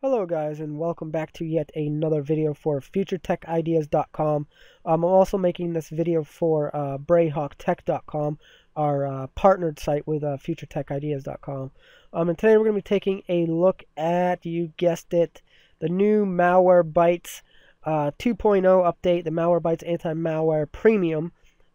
Hello guys and welcome back to yet another video for FutureTechIdeas.com. Um, I'm also making this video for uh, BrayHawkTech.com, our uh, partnered site with uh, FutureTechIdeas.com. Um, and today we're going to be taking a look at, you guessed it, the new Malwarebytes uh, 2.0 update, the Malwarebytes Anti-Malware Premium.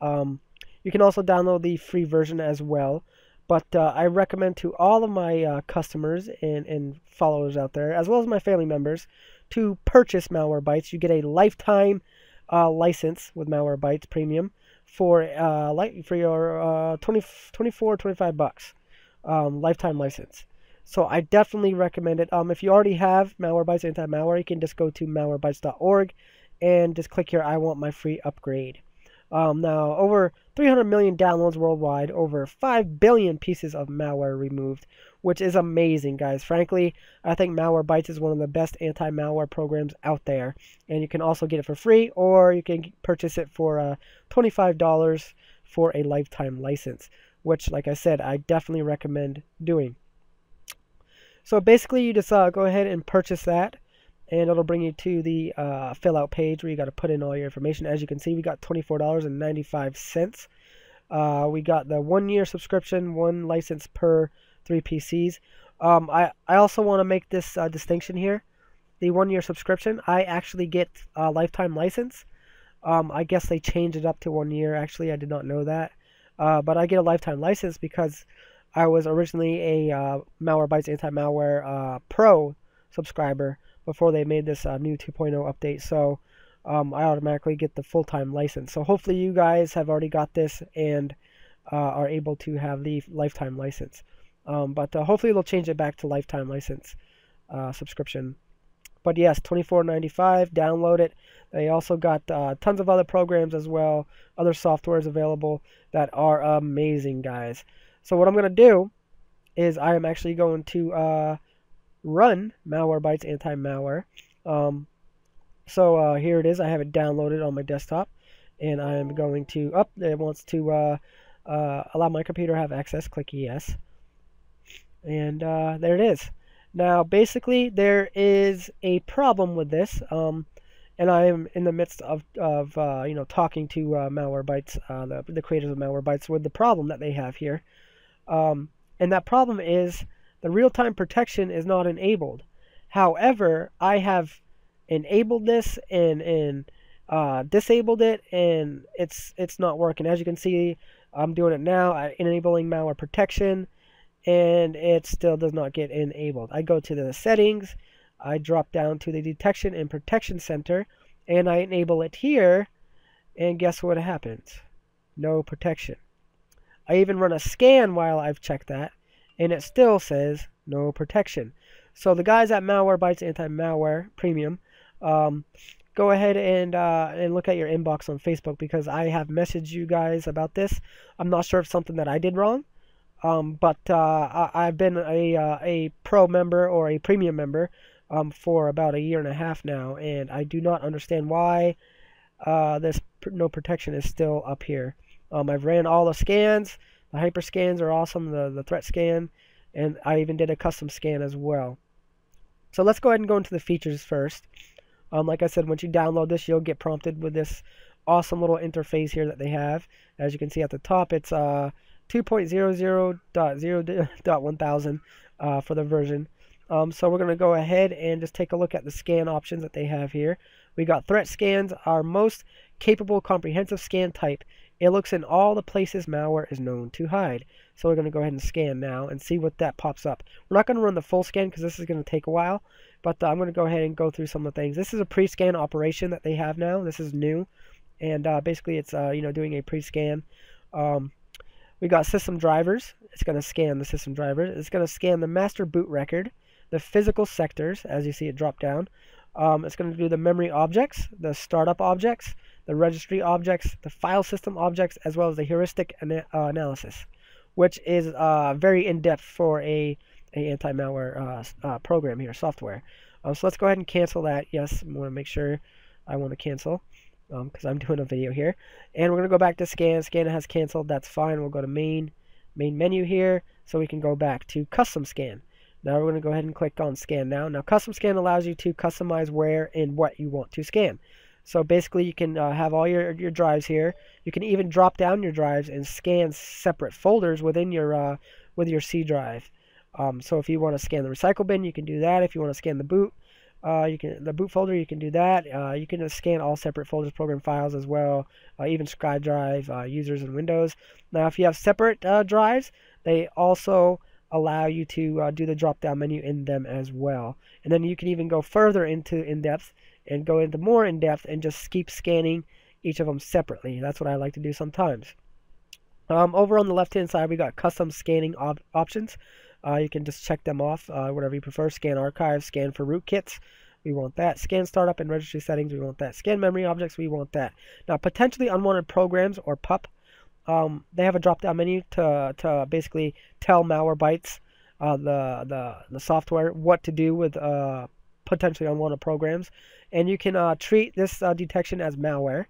Um, you can also download the free version as well. But uh, I recommend to all of my uh, customers and, and followers out there, as well as my family members, to purchase Malwarebytes. You get a lifetime uh, license with Malwarebytes Premium for uh, like for your uh, 20, 24, 25 bucks um, lifetime license. So I definitely recommend it. Um, if you already have Malwarebytes anti-malware, you can just go to malwarebytes.org and just click here. I want my free upgrade. Um, now, over 300 million downloads worldwide, over 5 billion pieces of malware removed, which is amazing, guys. Frankly, I think Malwarebytes is one of the best anti malware programs out there. And you can also get it for free, or you can purchase it for uh, $25 for a lifetime license, which, like I said, I definitely recommend doing. So basically, you just uh, go ahead and purchase that and it'll bring you to the uh, fill out page where you got to put in all your information. As you can see, we got $24.95. Uh, we got the one year subscription, one license per three PCs. Um, I, I also want to make this uh, distinction here. The one year subscription, I actually get a lifetime license. Um, I guess they changed it up to one year. Actually, I did not know that. Uh, but I get a lifetime license because I was originally a uh, Malwarebytes Anti-Malware uh, Pro subscriber before they made this uh, new 2.0 update. So um, I automatically get the full-time license. So hopefully you guys have already got this and uh, are able to have the lifetime license. Um, but uh, hopefully they'll change it back to lifetime license uh, subscription. But yes, $24.95. Download it. They also got uh, tons of other programs as well, other softwares available that are amazing, guys. So what I'm going to do is I am actually going to uh, run Malwarebytes anti-malware. Um, so uh, here it is. I have it downloaded on my desktop, and I am going to up. Oh, it wants to uh, uh, allow my computer to have access. Click yes, and uh, there it is. Now, basically, there is a problem with this, um, and I am in the midst of, of uh, you know talking to uh, Malwarebytes, the, the creators of Malwarebytes, with the problem that they have here, um, and that problem is the real-time protection is not enabled. However, I have enabled this and and uh, disabled it, and it's it's not working. As you can see, I'm doing it now, enabling malware protection, and it still does not get enabled. I go to the settings, I drop down to the detection and protection center, and I enable it here, and guess what happens? No protection. I even run a scan while I've checked that, and it still says no protection. So the guys at Malwarebytes Anti-Malware Premium, um, go ahead and uh, and look at your inbox on Facebook because I have messaged you guys about this. I'm not sure if something that I did wrong, um, but uh, I, have been a uh, a pro member or a premium member um, for about a year and a half now, and I do not understand why uh, this no protection is still up here. Um, I've ran all the scans. The hyper scans are awesome. The, the threat scan. And I even did a custom scan as well. So let's go ahead and go into the features first. Um, like I said, once you download this, you'll get prompted with this awesome little interface here that they have. As you can see at the top, it's uh, 2.00.0.1000 uh, for the version. Um, so we're going to go ahead and just take a look at the scan options that they have here. We got threat scans, our most capable comprehensive scan type. It looks in all the places malware is known to hide. So we're going to go ahead and scan now and see what that pops up. We're not going to run the full scan because this is going to take a while, but uh, I'm going to go ahead and go through some of the things. This is a pre-scan operation that they have now. This is new, and uh, basically it's uh, you know doing a pre-scan. Um, we got system drivers. It's going to scan the system drivers. It's going to scan the master boot record, the physical sectors, as you see it drop down. Um, it's going to do the memory objects, the startup objects, the registry objects, the file system objects, as well as the heuristic ana uh, analysis, which is uh, very in-depth for a, a anti-malware uh, uh program here, software. Um, so let's go ahead and cancel that. Yes, I want to make sure I want to cancel because um, I'm doing a video here. And we're going to go back to scan. Scan has canceled. That's fine. We'll go to main, main menu here so we can go back to custom scan. Now we're going to go ahead and click on Scan Now. Now Custom Scan allows you to customize where and what you want to scan. So basically you can uh, have all your, your drives here. You can even drop down your drives and scan separate folders within your uh, with your C drive. Um, so if you want to scan the recycle bin, you can do that. If you want to scan the boot, uh, you can the boot folder, you can do that. Uh, you can scan all separate folders, program files as well, uh, even SkyDrive, uh, users and Windows. Now, if you have separate uh, drives, they also allow you to uh, do the drop-down menu in them as well. And then you can even go further into in-depth and go into more in-depth and just keep scanning each of them separately. That's what I like to do sometimes. Um, over on the left-hand side, we got custom scanning op options. Uh, you can just check them off, uh, whatever you prefer. Scan archives, scan for rootkits. We want that. Scan startup and registry settings. We want that. Scan memory objects. We want that. Now, potentially unwanted programs or PUP. Um, they have a drop-down menu to, to basically tell Malwarebytes, uh, the, the, the software, what to do with uh, potentially unwanted programs. And you can uh, treat this uh, detection as malware.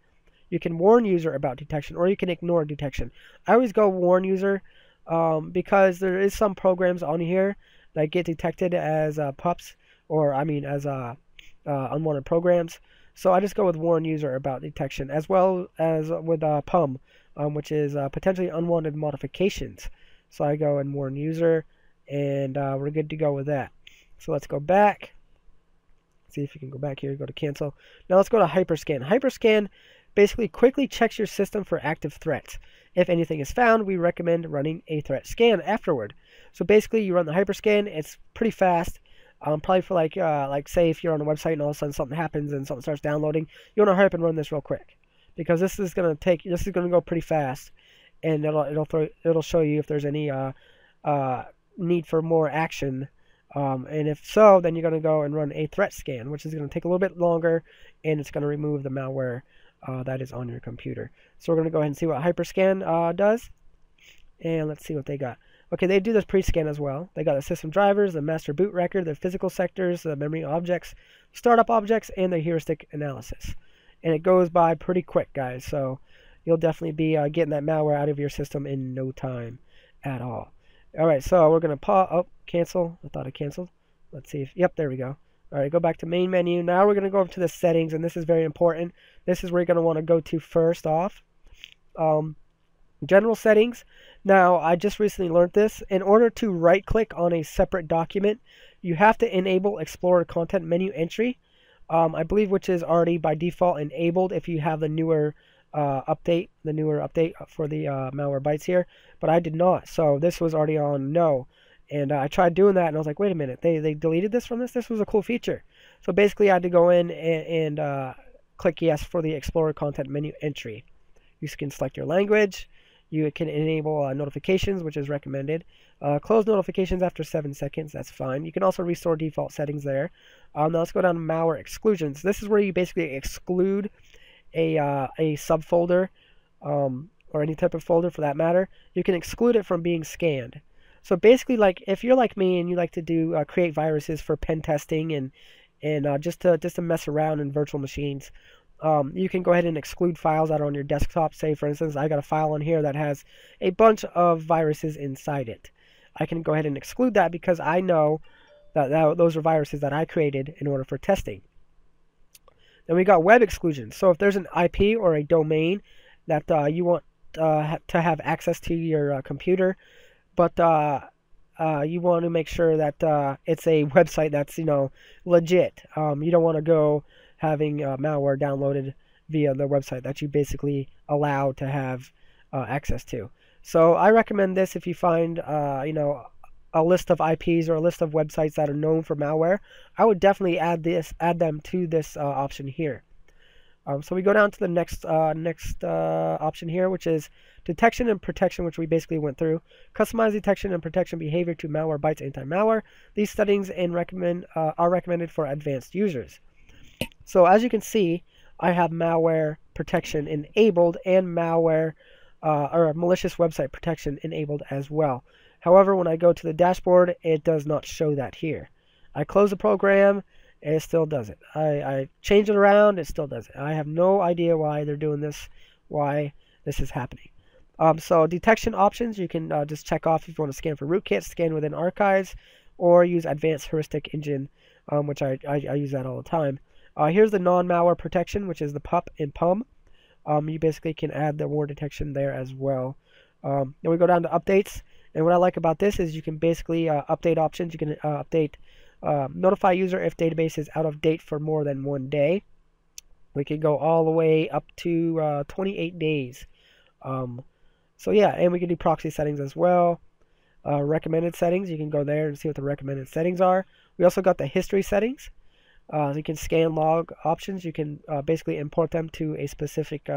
You can warn user about detection, or you can ignore detection. I always go warn user um, because there is some programs on here that get detected as uh, pups or I mean as uh, uh, unwanted programs. So I just go with warn user about detection as well as with uh, PUM, um, which is potentially unwanted modifications. So I go and warn user, and we're good to go with that. So let's go back. See if you can go back here. Go to cancel. Now let's go to Hyperscan. Hyperscan basically quickly checks your system for active threats. If anything is found, we recommend running a threat scan afterward. So basically, you run the hyperscan. It's pretty fast. Um, probably for like, uh, like say if you're on a website and all of a sudden something happens and something starts downloading, you want to hurry up and run this real quick because this is gonna take, this is gonna go pretty fast, and it'll it'll throw, it'll show you if there's any uh, uh, need for more action. Um, and if so, then you're going to go and run a threat scan, which is going to take a little bit longer, and it's going to remove the malware uh, that is on your computer. So we're going to go ahead and see what Hyperscan uh, does. And let's see what they got. Okay, they do this pre-scan as well. They got the system drivers, the master boot record, the physical sectors, the memory objects, startup objects, and the heuristic analysis. And it goes by pretty quick, guys. So you'll definitely be uh, getting that malware out of your system in no time at all. All right, so we're going to pause. Oh, cancel. I thought I canceled. Let's see if, yep, there we go. All right, go back to main menu. Now we're going to go over to the settings, and this is very important. This is where you're going to want to go to first off. Um, general settings. Now, I just recently learned this. In order to right-click on a separate document, you have to enable Explorer Content Menu Entry, um, I believe which is already by default enabled if you have the newer uh, update, the newer update for the uh, Malwarebytes here, but I did not. So this was already on no. And uh, I tried doing that, and I was like, wait a minute, they, they deleted this from this? This was a cool feature. So basically, I had to go in and, and uh, click yes for the Explorer Content Menu entry. You can select your language. You can enable uh, notifications, which is recommended. Uh, close notifications after 7 seconds, that's fine. You can also restore default settings there. Um, now let's go down to malware exclusions. This is where you basically exclude a, uh, a subfolder um, or any type of folder for that matter. You can exclude it from being scanned. So basically, like if you're like me and you like to do uh, create viruses for pen testing and and uh, just to just to mess around in virtual machines, um, you can go ahead and exclude files that are on your desktop. Say, for instance, I got a file on here that has a bunch of viruses inside it. I can go ahead and exclude that because I know that, that those are viruses that I created in order for testing. Then we got web exclusion. So if there's an IP or a domain that uh, you want uh, to have access to your uh, computer, but uh, uh, you want to make sure that uh, it's a website that's you know legit. Um, you don't want to go having malware downloaded via the website that you basically allow to have access to. So I recommend this if you find you know a list of IPs or a list of websites that are known for malware. I would definitely add this add them to this option here. Um, so we go down to the next uh, next uh, option here, which is detection and protection, which we basically went through. Customize detection and protection behavior to Malwarebytes anti-malware. These settings and recommend uh, are recommended for advanced users. So as you can see, I have malware protection enabled and malware uh, or malicious website protection enabled as well. However, when I go to the dashboard, it does not show that here. I close the program and it still does it. I, I change it around, it still does it. I have no idea why they're doing this, why this is happening. Um, so detection options, you can uh, just check off if you want to scan for rootkits, scan within archives, or use Advanced Heuristic Engine, um, which I, I, I, use that all the time. Uh, here's the non-malware protection, which is the PUP and PUM. Um, you basically can add the warn detection there as well. Um, then we go down to updates. And what I like about this is you can basically uh, update options. You can uh, update uh, notify user if database is out of date for more than one day. We can go all the way up to uh, 28 days. Um, so yeah, and we can do proxy settings as well. Uh, recommended settings, you can go there and see what the recommended settings are. We also got the history settings. Uh, you can scan log options. You can basically import them to a specific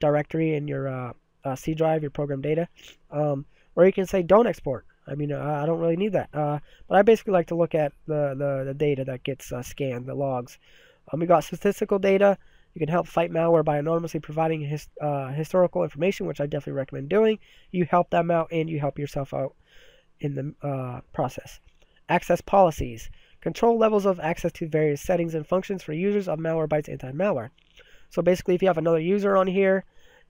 directory in your uh, C drive, your program data. Um, or you can say don't export. I mean, I don't really need that. but I basically like to look at the, the, the data that gets scanned, the logs. Um, we got statistical data. You can help fight malware by anonymously providing his, uh, historical information, which I definitely recommend doing. You help them out and you help yourself out in the uh, process. Access policies. Control levels of access to various settings and functions for users of Malwarebytes anti-malware. So basically, if you have another user on here,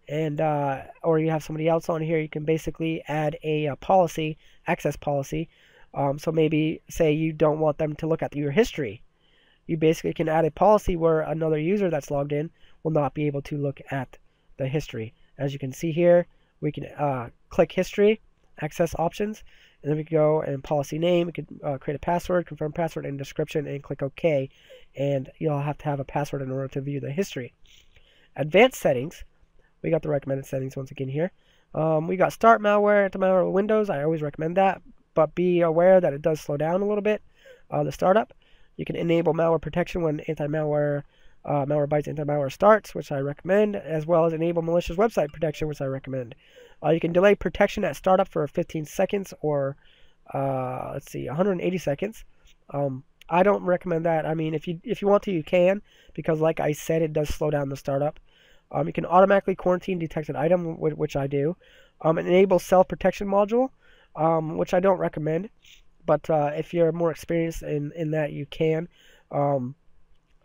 and uh, or you have somebody else on here, you can basically add a, a uh, policy, access policy. Um, so maybe say you don't want them to look at your history you basically can add a policy where another user that's logged in will not be able to look at the history. As you can see here, we can uh, click history, access options, and then we can go and policy name. We can uh, create a password, confirm password and description, and click OK. And you'll have to have a password in order to view the history. Advanced settings. We got the recommended settings once again here. Um, we got start malware to malware Windows. I always recommend that, but be aware that it does slow down a little bit, uh, the startup. You can enable malware protection when anti-malware uh, Malwarebytes anti-malware starts, which I recommend, as well as enable malicious website protection, which I recommend. Uh, you can delay protection at startup for 15 seconds or, uh, let's see, 180 seconds. Um, I don't recommend that. I mean, if you if you want to, you can, because like I said, it does slow down the startup. Um, you can automatically quarantine detected item, which I do. Um, enable self-protection module, um, which I don't recommend. But uh, if you're more experienced in, in that, you can. Um,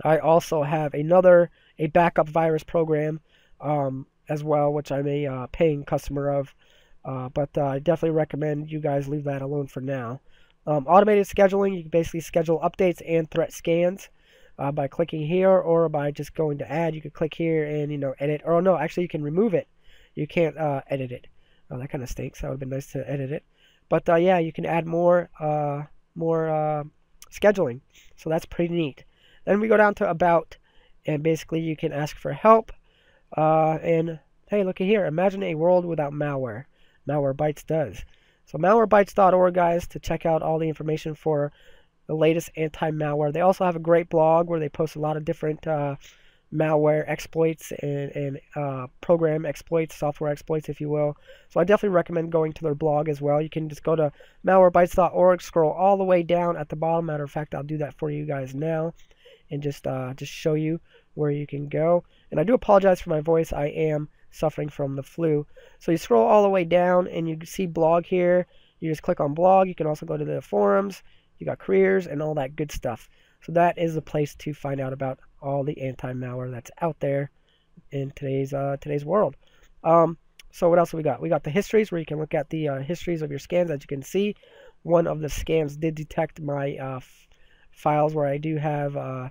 I also have another a backup virus program um, as well, which I'm a uh, paying customer of. Uh, but uh, I definitely recommend you guys leave that alone for now. Um, automated scheduling, you can basically schedule updates and threat scans uh, by clicking here or by just going to add. You can click here and you know edit. Or no, actually you can remove it. You can't uh, edit it. Oh, that kind of stinks. That would have been nice to edit it. But uh, yeah, you can add more uh, more uh, scheduling. So that's pretty neat. Then we go down to about, and basically you can ask for help. Uh, and hey, look at here. Imagine a world without malware. Malwarebytes does. So malwarebytes.org, guys, to check out all the information for the latest anti-malware. They also have a great blog where they post a lot of different uh, malware exploits and, and uh, program exploits, software exploits, if you will. So I definitely recommend going to their blog as well. You can just go to malwarebytes.org, scroll all the way down at the bottom. Matter of fact, I'll do that for you guys now and just uh, just show you where you can go. And I do apologize for my voice. I am suffering from the flu. So you scroll all the way down and you see blog here. You just click on blog. You can also go to the forums. You got careers and all that good stuff. So that is the place to find out about all the anti-malware that's out there in today's uh, today's world. Um, so what else we got? We got the histories where you can look at the uh, histories of your scans. As you can see, one of the scans did detect my uh, files where I do have uh,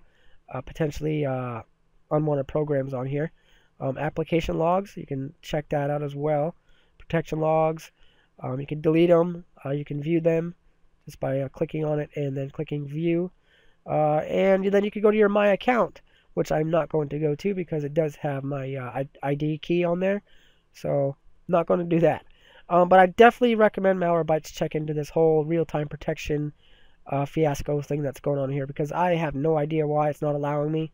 uh, potentially uh, unwanted programs on here. Um, application logs, you can check that out as well. Protection logs, um, you can delete them. you can view them just by clicking on it and then clicking view. Uh, and then you can go to your My Account, which I'm not going to go to because it does have my uh, ID key on there. So, not going to do that. Um, but I definitely recommend Malwarebytes check into this whole real-time protection uh, fiasco thing that's going on here because I have no idea why it's not allowing me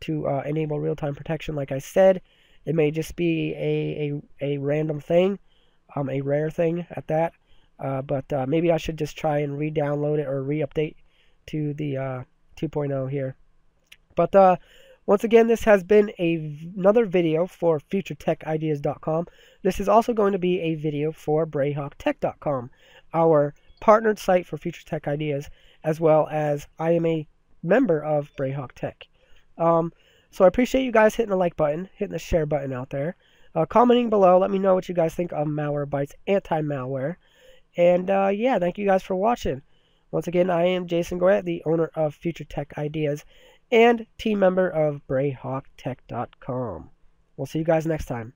to uh, enable real-time protection. Like I said, it may just be a, a, a random thing, um, a rare thing at that. Uh, but uh, maybe I should just try and re-download it or re-update to the uh, 2.0 here. But uh, once again, this has been another video for FutureTechIdeas.com. This is also going to be a video for BrayHawkTech.com, our partnered site for Future Tech Ideas, as well as I am a member of Brayhawk Tech. Um, so I appreciate you guys hitting the like button, hitting the share button out there. Uh, commenting below, let me know what you guys think of Malwarebytes anti-malware. And uh, yeah, thank you guys for watching. Once again, I am Jason Goyette, the owner of Future Tech Ideas and team member of BrayHawkTech.com. We'll see you guys next time.